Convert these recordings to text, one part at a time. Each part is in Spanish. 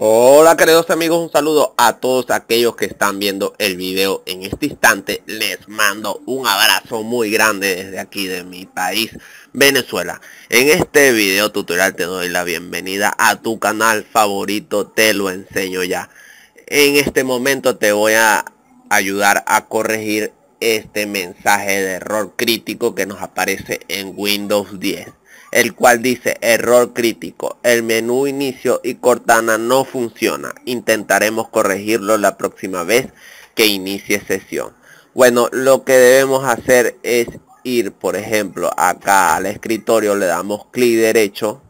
Hola queridos amigos, un saludo a todos aquellos que están viendo el video en este instante. Les mando un abrazo muy grande desde aquí de mi país, Venezuela. En este video tutorial te doy la bienvenida a tu canal favorito, te lo enseño ya. En este momento te voy a ayudar a corregir este mensaje de error crítico que nos aparece en Windows 10 el cual dice error crítico, el menú inicio y Cortana no funciona. Intentaremos corregirlo la próxima vez que inicie sesión. Bueno, lo que debemos hacer es ir, por ejemplo, acá al escritorio, le damos clic derecho.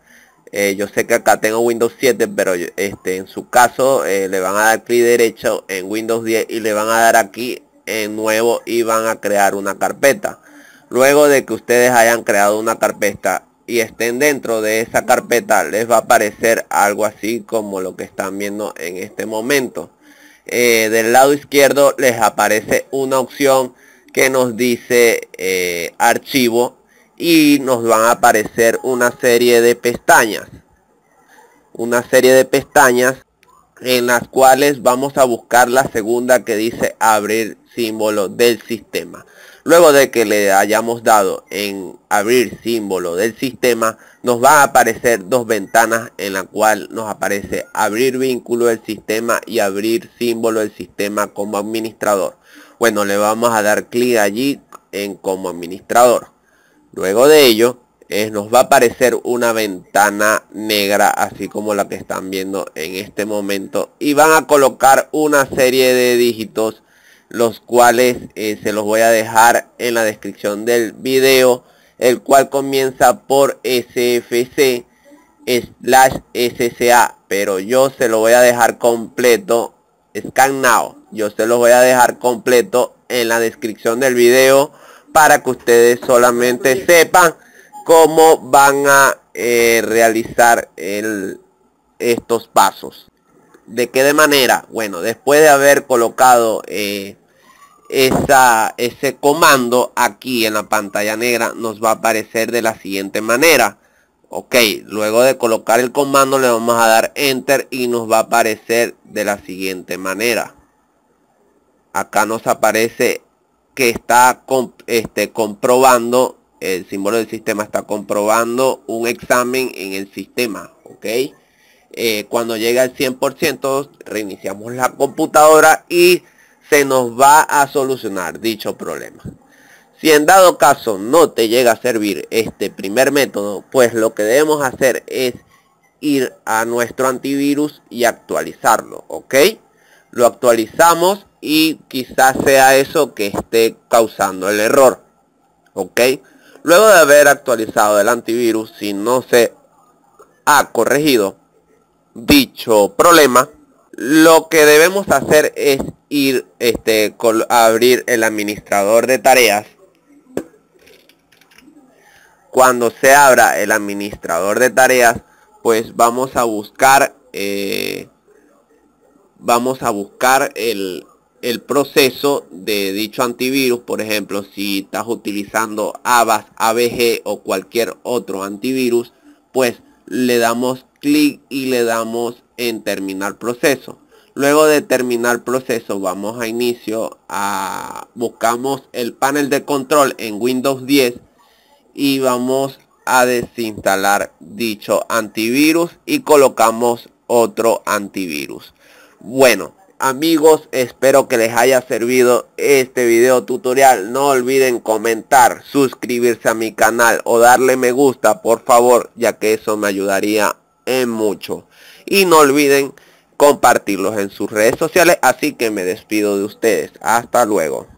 Eh, yo sé que acá tengo Windows 7, pero este, en su caso eh, le van a dar clic derecho en Windows 10 y le van a dar aquí en nuevo y van a crear una carpeta. Luego de que ustedes hayan creado una carpeta, y estén dentro de esa carpeta les va a aparecer algo así como lo que están viendo en este momento. Eh, del lado izquierdo les aparece una opción que nos dice eh, archivo y nos van a aparecer una serie de pestañas. Una serie de pestañas en las cuales vamos a buscar la segunda que dice abrir símbolo del sistema Luego de que le hayamos dado en abrir símbolo del sistema, nos va a aparecer dos ventanas en la cual nos aparece abrir vínculo del sistema y abrir símbolo del sistema como administrador. Bueno, le vamos a dar clic allí en como administrador. Luego de ello, nos va a aparecer una ventana negra así como la que están viendo en este momento. Y van a colocar una serie de dígitos los cuales eh, se los voy a dejar en la descripción del video, el cual comienza por SFC slash SCA, pero yo se lo voy a dejar completo, scan now, yo se lo voy a dejar completo en la descripción del video para que ustedes solamente sepan cómo van a eh, realizar el, estos pasos. ¿De qué de manera? Bueno, después de haber colocado eh, esa, ese comando aquí en la pantalla negra nos va a aparecer de la siguiente manera. Ok, luego de colocar el comando le vamos a dar Enter y nos va a aparecer de la siguiente manera. Acá nos aparece que está este, comprobando, el símbolo del sistema está comprobando un examen en el sistema. Ok, eh, cuando llega al 100% reiniciamos la computadora y se nos va a solucionar dicho problema. Si en dado caso no te llega a servir este primer método, pues lo que debemos hacer es ir a nuestro antivirus y actualizarlo, ¿ok? Lo actualizamos y quizás sea eso que esté causando el error, ¿ok? Luego de haber actualizado el antivirus, si no se ha corregido dicho problema, lo que debemos hacer es ir este, abrir el administrador de tareas. Cuando se abra el administrador de tareas, pues vamos a buscar eh, vamos a buscar el, el proceso de dicho antivirus. Por ejemplo, si estás utilizando Avast, ABG o cualquier otro antivirus, pues le damos clic y le damos en terminar proceso. Luego de terminar proceso vamos a inicio, a, buscamos el panel de control en Windows 10 y vamos a desinstalar dicho antivirus y colocamos otro antivirus. Bueno, amigos, espero que les haya servido este video tutorial. No olviden comentar, suscribirse a mi canal o darle me gusta, por favor, ya que eso me ayudaría en mucho. Y no olviden compartirlos en sus redes sociales. Así que me despido de ustedes. Hasta luego.